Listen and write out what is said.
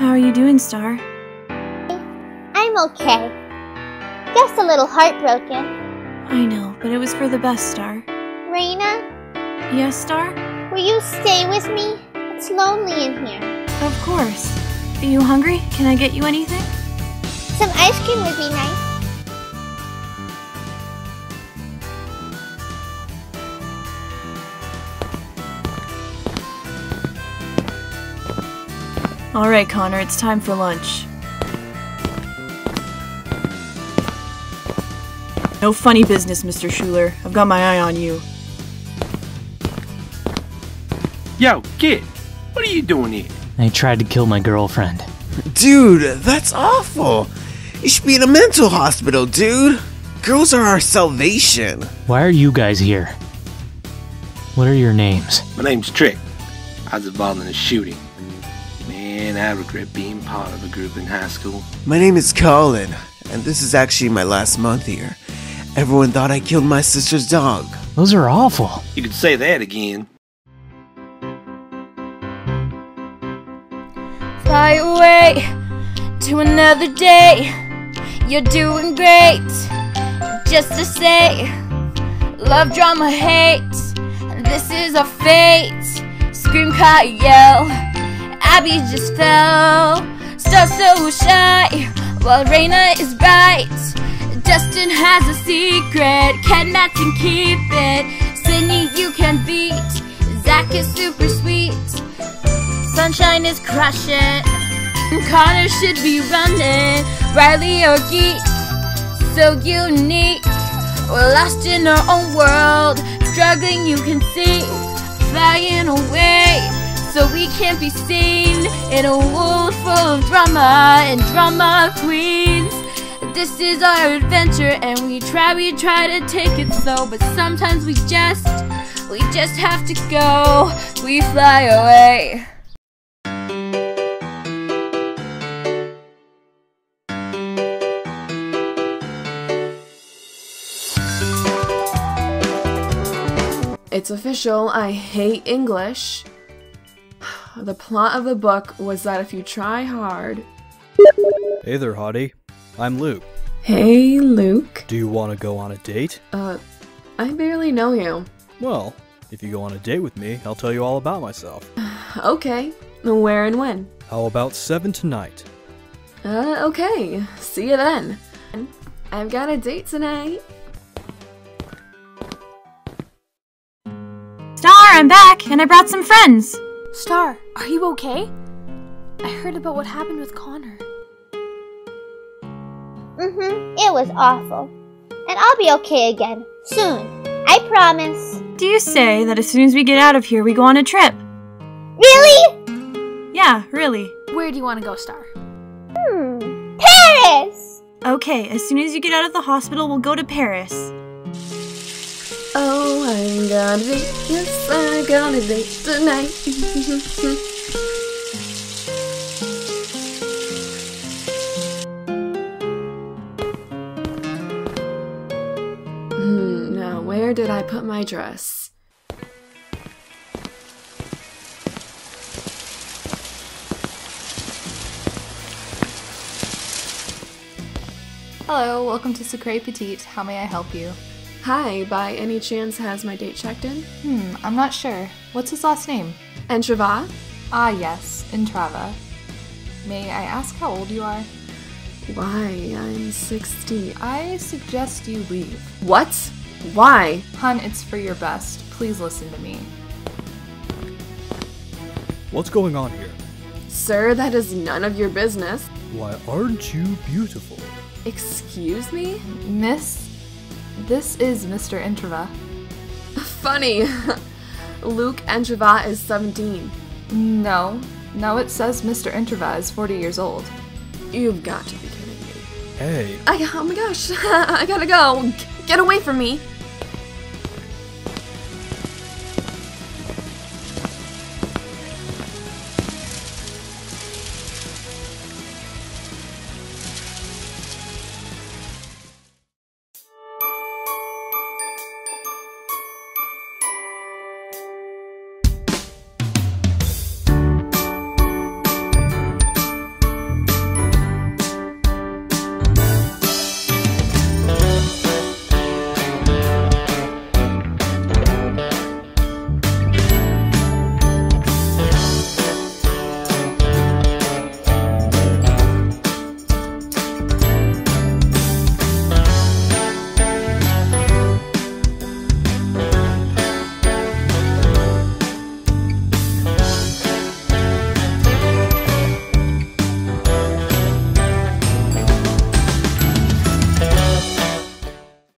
How are you doing, Star? I'm okay. Just a little heartbroken. I know, but it was for the best, Star. Reyna, Yes, Star? will you stay with me? It's lonely in here. Of course. Are you hungry? Can I get you anything? Some ice cream would be nice. Alright, Connor, it's time for lunch. No funny business, Mr. Schuler. I've got my eye on you. Yo, kid, what are you doing here? I tried to kill my girlfriend. Dude, that's awful. You should be in a mental hospital, dude. Girls are our salvation. Why are you guys here? What are your names? My name's Trick. I was involved in a shooting. Man, I regret being part of a group in high school. My name is Collin, and this is actually my last month here. Everyone thought I killed my sister's dog. Those are awful. You could say that again. Fly away to another day. You're doing great. Just to say, love, drama, hate. This is our fate. Scream, cry, yell. Abby just fell. still so shy, while Reyna is bright. Justin has a secret. Cannot and keep it. Sydney, you can beat. Zach is super sweet. Sunshine is crushing. Connor should be running. Riley or Geek, so unique. We're lost in our own world. Struggling, you can see. Flying away, so we can't be seen. In a world full of drama and drama queens. This is our adventure, and we try, we try to take it slow, but sometimes we just, we just have to go. We fly away. It's official, I hate English. The plot of the book was that if you try hard. Hey there, hottie. I'm Luke. Hey, Luke. Do you want to go on a date? Uh, I barely know you. Well, if you go on a date with me, I'll tell you all about myself. Okay, where and when? How about 7 tonight? Uh, okay. See you then. I've got a date tonight. Star, I'm back, and I brought some friends. Star, are you okay? I heard about what happened with Connor. Mm-hmm. It was awful. And I'll be okay again. Soon. I promise. Do you say that as soon as we get out of here, we go on a trip? Really? Yeah, really. Where do you want to go, Star? Hmm. Paris! Okay, as soon as you get out of the hospital, we'll go to Paris. Oh, I'm gonna date. Yes, I'm gonna date tonight. Hmm, now where did I put my dress? Hello, welcome to Secret Petite. How may I help you? Hi, by any chance has my date checked in? Hmm, I'm not sure. What's his last name? Entrava? Ah, yes, Intrava. May I ask how old you are? Why, I'm 60. I suggest you leave. What? Why? Hun, it's for your best. Please listen to me. What's going on here? Sir, that is none of your business. Why aren't you beautiful? Excuse me? Miss, this is Mr. Intrava. Funny. Luke Entrava is 17. No, no, it says Mr. Intrava is 40 years old. You've got to be kidding me. Hey, I, oh my gosh, I gotta go. Get away from me.